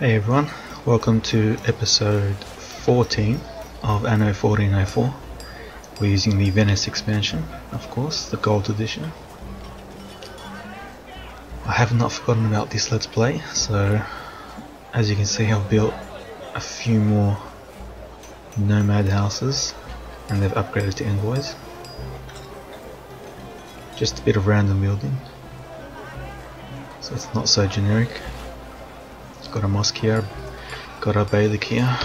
Hey everyone, welcome to episode 14 of Anno 1404. We're using the Venice expansion, of course, the gold edition. I have not forgotten about this let's play, so as you can see I've built a few more nomad houses and they've upgraded to envoys. Just a bit of random building, so it's not so generic. Got a mosque here, got a bailiwick here,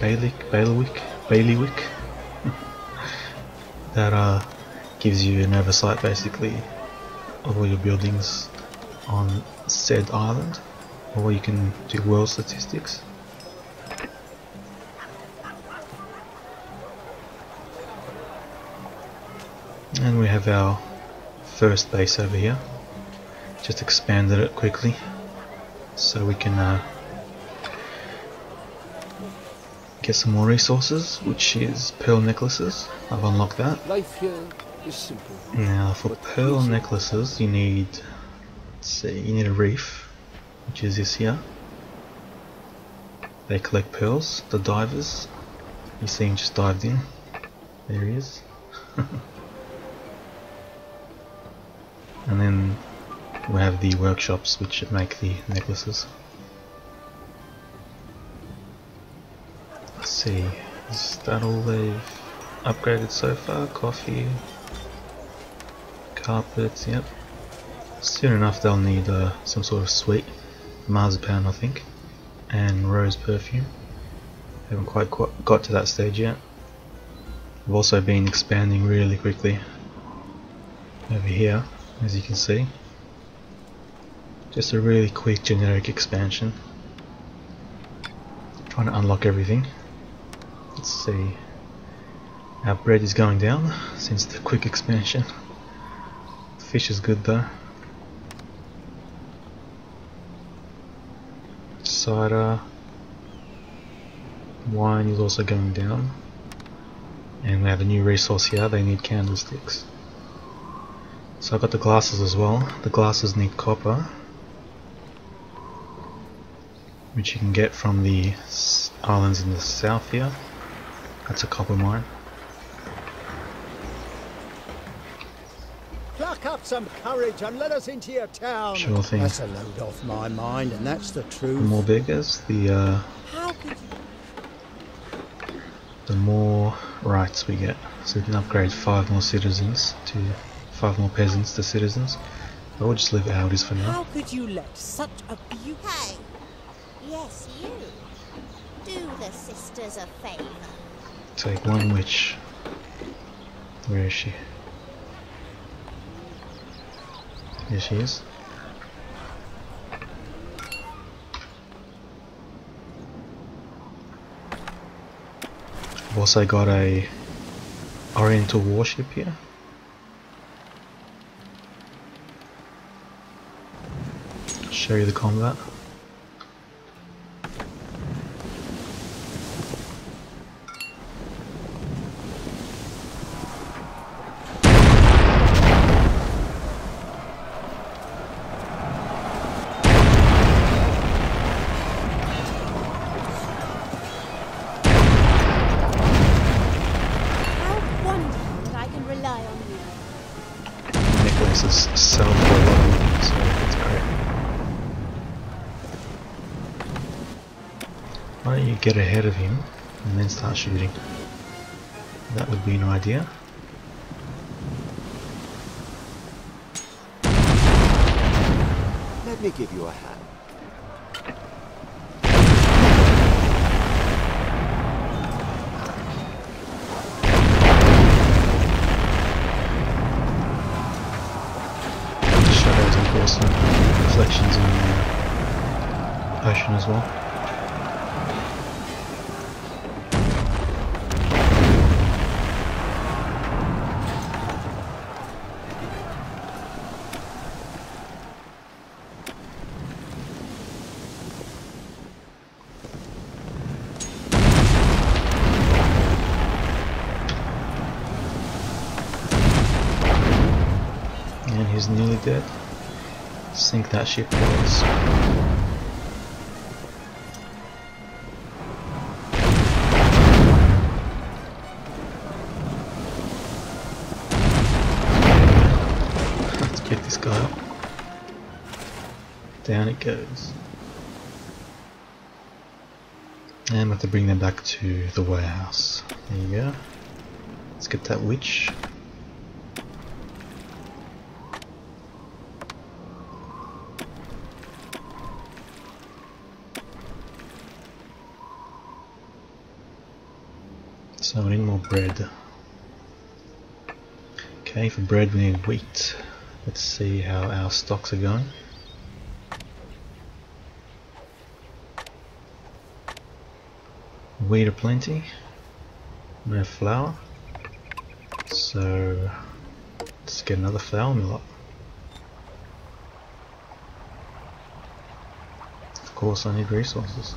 bailiwick, bailiwick, bailiwick. that uh, gives you an oversight basically of all your buildings on said island, or you can do world statistics. And we have our first base over here. Just expanded it quickly so we can uh, get some more resources which is pearl necklaces. I've unlocked that. Life here is simple. now for pearl necklaces you need let's see you need a reef which is this here. They collect pearls the divers. You see him just dived in. There he is. And then we have the workshops which make the necklaces. Let's see, is that all they've upgraded so far? Coffee, carpets, yep. Soon enough they'll need uh, some sort of sweet marzipan I think, and rose perfume. Haven't quite got to that stage yet. I've also been expanding really quickly over here, as you can see. Just a really quick generic expansion. Trying to unlock everything. Let's see. Our bread is going down since the quick expansion. Fish is good though. Cider. Wine is also going down. And we have a new resource here, they need candlesticks. So I've got the glasses as well. The glasses need copper which you can get from the islands in the south here. That's a copper mine. Pluck up some courage and let us into your town. Sure thing. That's a load off my mind, and that's the truth. The more beggars, the uh, How could you? the more rights we get. So we can upgrade five more citizens to five more peasants to citizens. But we'll just leave it how it is for now. How could you let such a beautiful? Hey, yes, you. Do the sisters a favor. Take one witch. Where is she? Here she is. Also got a Oriental warship here. Show you the combat. Why don't you get ahead of him and then start shooting? That would be an idea. Let me give you a hand. Shadows and course and reflections in the ocean as well. he's nearly dead. Sink that ship, please. Let's get this guy up. Down it goes. And we have to bring them back to the warehouse. There you go. Let's get that witch. We need more bread. Okay, for bread we need wheat. Let's see how our stocks are going. Wheat aplenty. No flour. So let's get another flour mill up. Of course I need resources.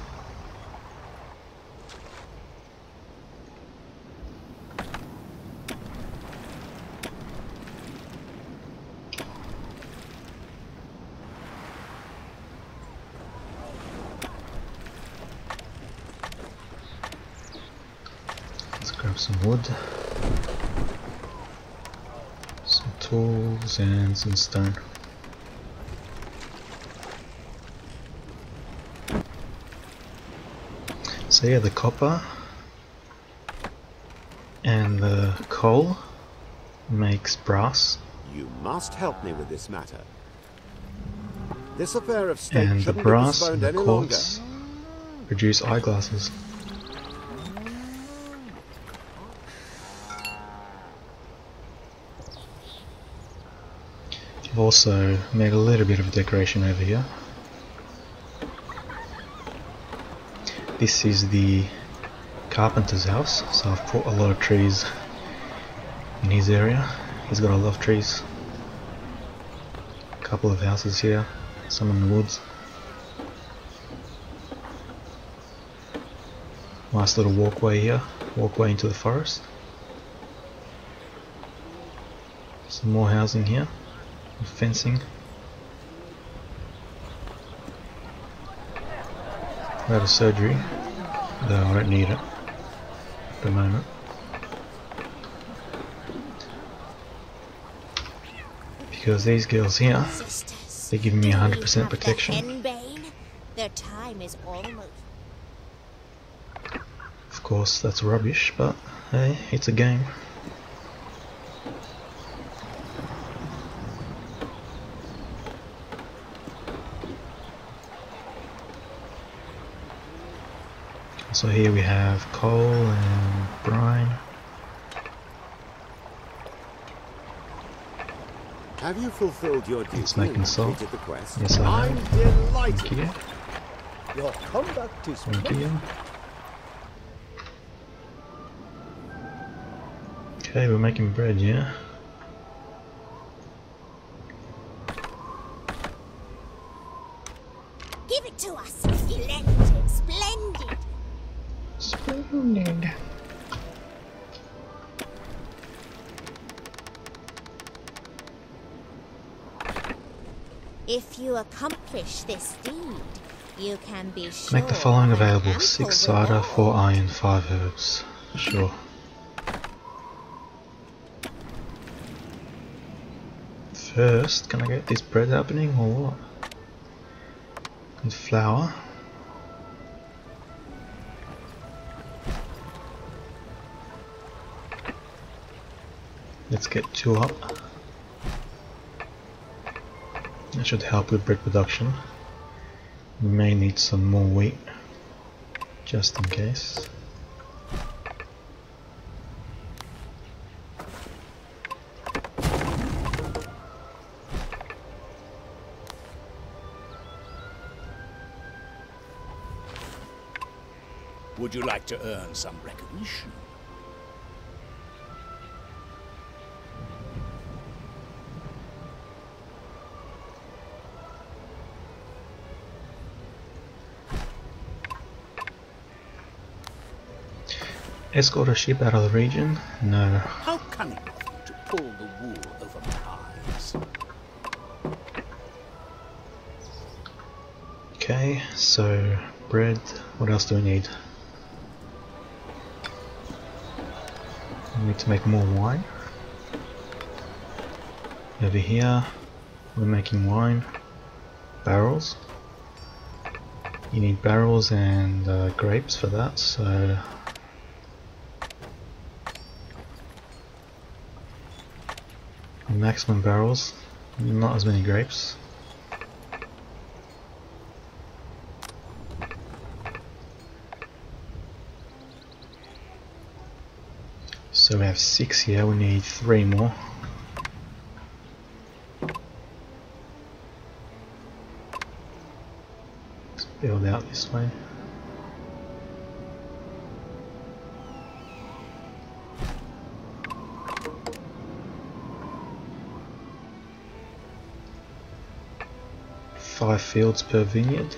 Let's grab some wood, some tools, and some stone. So yeah, the copper and the coal makes brass, You must help me with this matter. This affair of state and the brass and the any longer. quartz produce eyeglasses. I've also made a little bit of decoration over here. This is the carpenter's house, so I've put a lot of trees in his area. He's got a lot of trees. A couple of houses here, some in the woods. Nice little walkway here, walkway into the forest. Some more housing here, fencing. I have a surgery, though I don't need it at the moment. Because these girls here—they're giving me 100% protection. Their time is almost. Of course, that's rubbish, but hey, it's a game. So here we have coal and brine. Have you fulfilled your duty It's making salt. the quest? Yes, I I'm have. delighted. Thank you. Your conduct is Thank you. Okay, we're making bread, yeah? Sure. Make the following available 6 cider, 4 iron, 5 herbs. Sure. First, can I get this bread happening or what? And flour. Let's get two up. That should help with bread production. May need some more wheat, just in case. Would you like to earn some recognition? Escort a ship out of the region? No. How cunning to pull the wool over my eyes. Okay, so bread. What else do we need? We need to make more wine. Over here, we're making wine. barrels. You need barrels and uh, grapes for that, so maximum barrels, not as many grapes. So we have six here, we need three more. Let's build out this way. Fields per vineyard.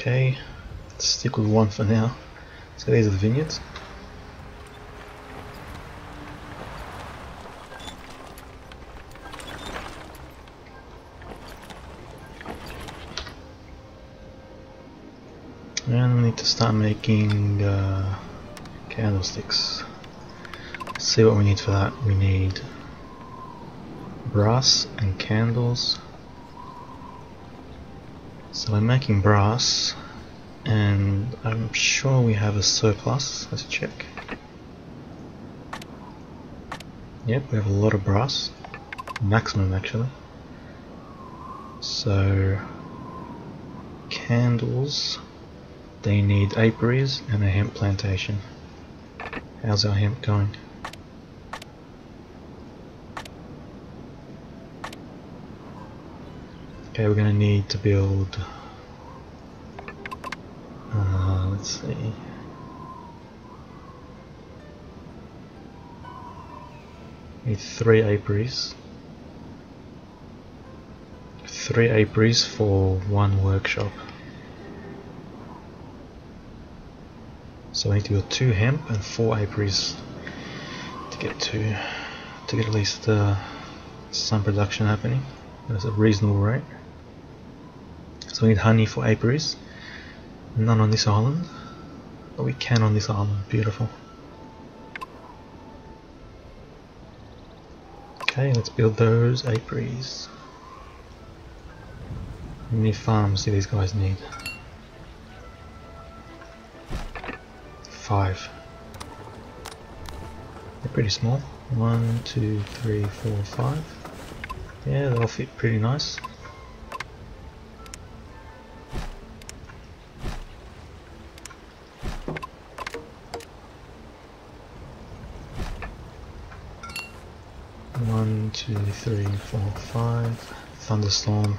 Okay, let's stick with one for now. So these are the vineyards. And we need to start making uh, candlesticks. Let's see what we need for that. We need brass and candles. So I'm making brass and I'm sure we have a surplus. Let's check. Yep, we have a lot of brass. Maximum actually. So candles they need apiaries and a hemp plantation. How's our hemp going? Okay, we're going to need to build. Uh, let's see. Need three apiaries. Three apiaries for one workshop. So I need to build two hemp and four apiaries to get to to get at least uh, some production happening at a reasonable rate. So we need honey for apiaries. None on this island, but we can on this island. Beautiful. Okay, let's build those apiaries. How many farms do these guys need? Five. They're pretty small. One, two, three, four, five. Yeah, they'll fit pretty nice. Two, three, four, five. Thunderstorm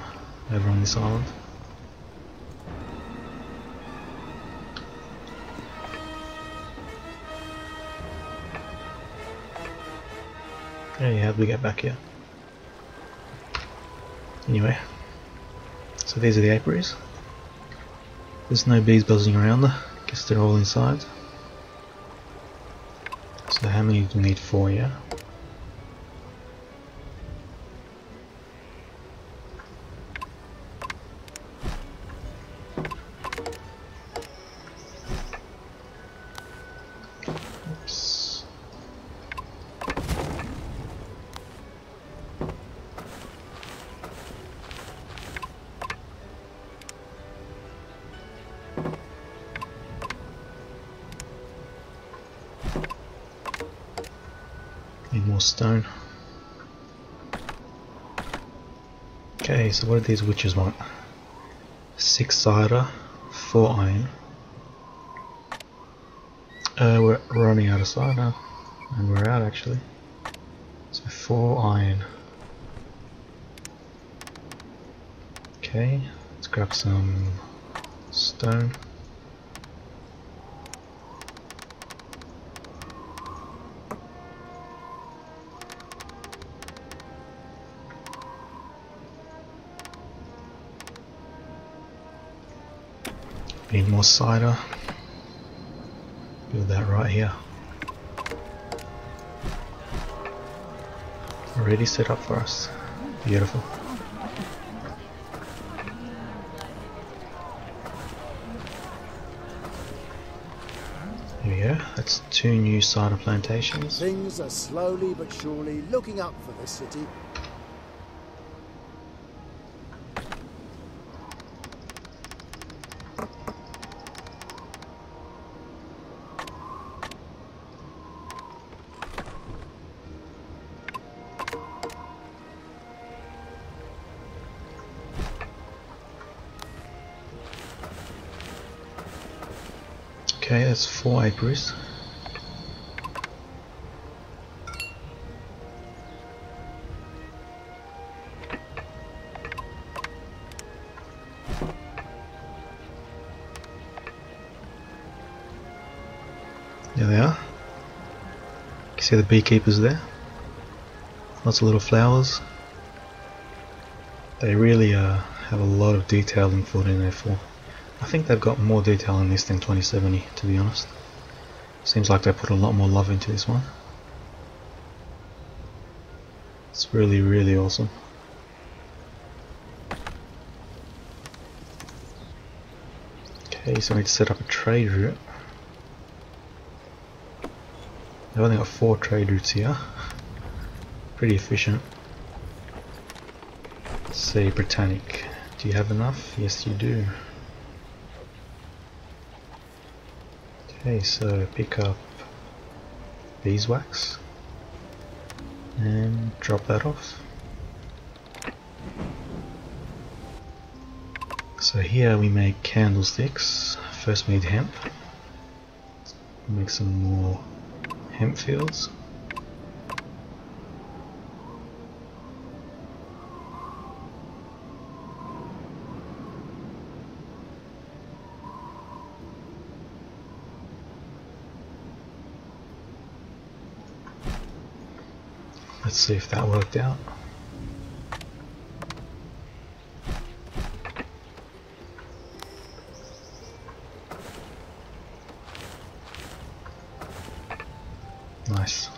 over on this island. Hey, how do we get back here? Anyway, so these are the apiaries. There's no bees buzzing around. Guess they're all inside. So how many do we need? Four, yeah? More stone. Okay, so what do these witches want? Six cider, four iron. Uh, we're running out of cider, and we're out actually. So four iron. Okay, let's grab some stone. Need more cider. Build that right here. Already set up for us. Beautiful. Here we go. That's two new cider plantations. Things are slowly but surely looking up for this city. Okay, that's four acres. There they are. You can see the beekeepers there. Lots of little flowers. They really uh, have a lot of detailing put in there for I think they've got more detail in this than 2070 to be honest. Seems like they put a lot more love into this one. It's really really awesome. Okay, so I need to set up a trade route. They've only got four trade routes here. Pretty efficient. Let's see, Britannic. Do you have enough? Yes you do. Okay, so pick up beeswax and drop that off. So here we make candlesticks. First we need hemp. Make some more hemp fields. Let's see if that worked out. Nice.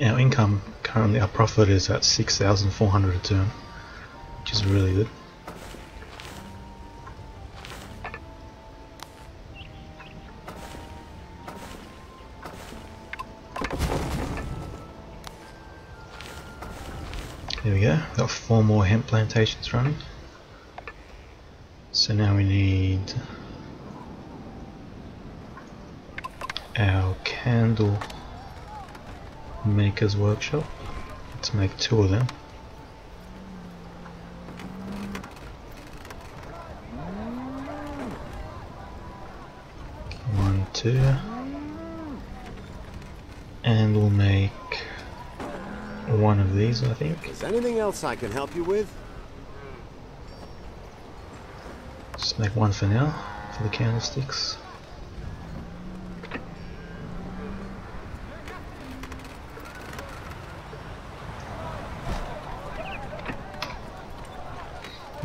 Our income currently, our profit is at 6,400 a turn, which is really good. There we go, got four more hemp plantations running. So now we need our candle maker's workshop. Let's make two of them. Think. Is anything else I can help you with? Just make one for now, for the candlesticks.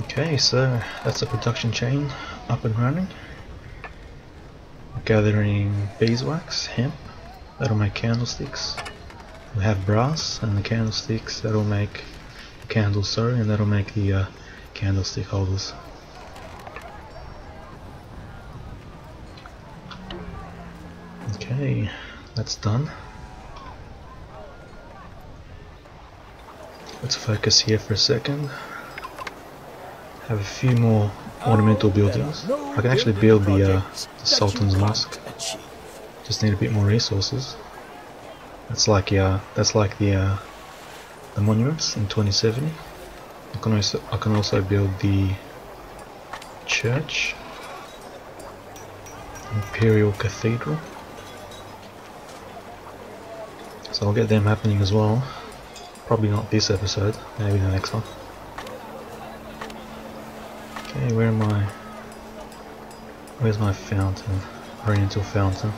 Okay, so that's the production chain up and running. Gathering beeswax, hemp, that'll make candlesticks. We have brass and the candlesticks that'll make candles, sorry, and that'll make the uh, candlestick holders. Okay, that's done. Let's focus here for a second. Have a few more ornamental buildings. I can actually build the, uh, the Sultan's Mosque. Just need a bit more resources. That's like yeah, that's like the uh, the monuments in 2070. I can also I can also build the church, Imperial Cathedral. So I'll get them happening as well. Probably not this episode, maybe the next one. Okay, where am I? Where's my fountain? Oriental fountain.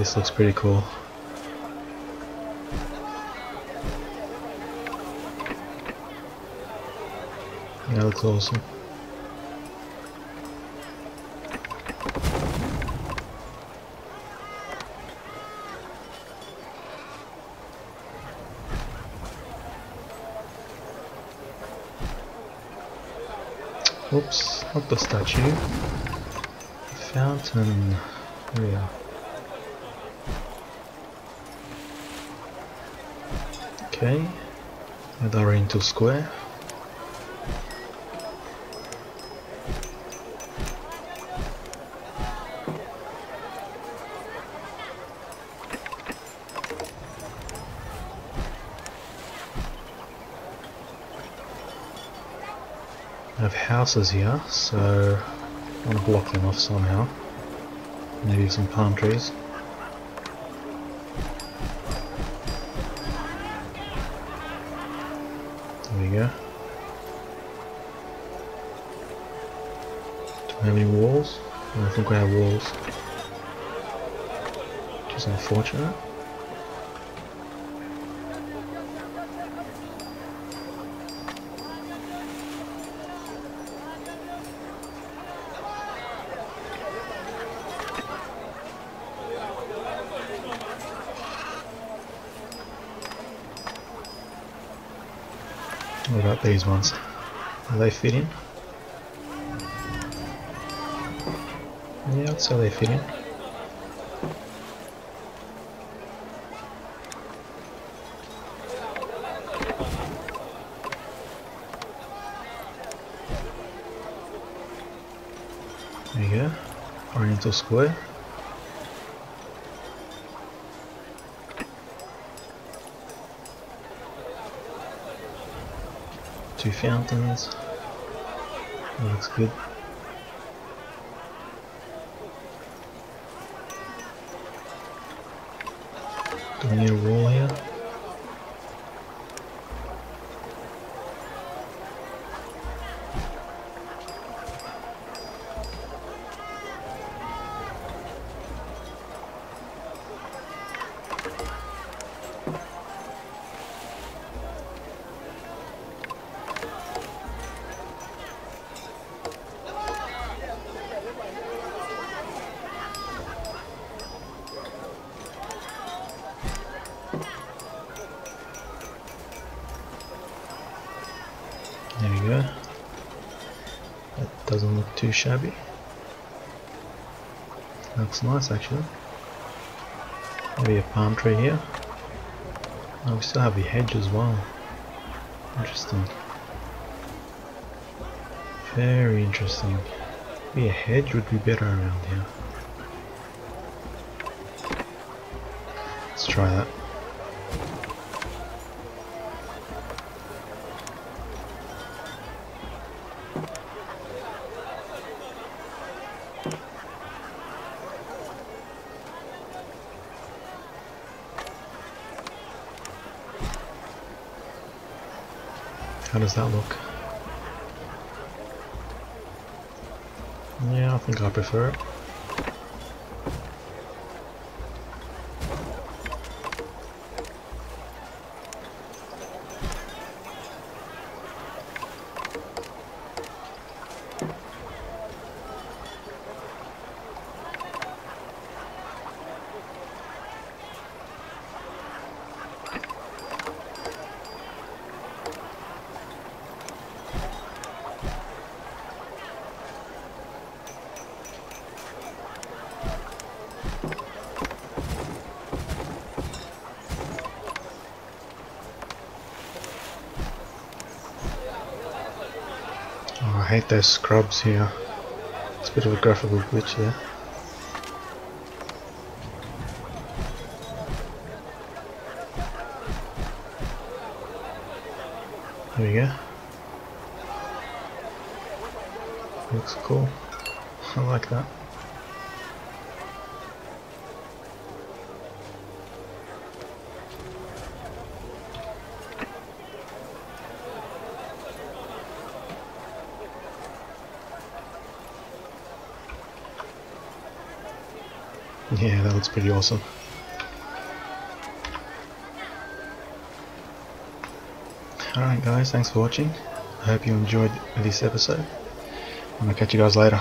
This looks pretty cool. Looks awesome. Oops, not the statue. Fountain. There we are. Okay, and Oriental Square. I have houses here, so I want to block them off somehow. Maybe some palm trees. Have walls. Which is unfortunate. What about these ones? Do they fit Yeah, they fit in. There you go. Oriental Square. Two fountains. Looks good. Do we doesn't look too shabby. Looks nice actually. Maybe a palm tree here. Oh, we still have the hedge as well. Interesting. Very interesting. Maybe a hedge would be better around here. Let's try that. How does that look? Yeah, I think I prefer it. Those scrubs here. It's a bit of a graphical glitch there. There we go. Looks cool. I like that. Yeah, that looks pretty awesome. Alright guys, thanks for watching. I hope you enjoyed this episode. And I'll catch you guys later.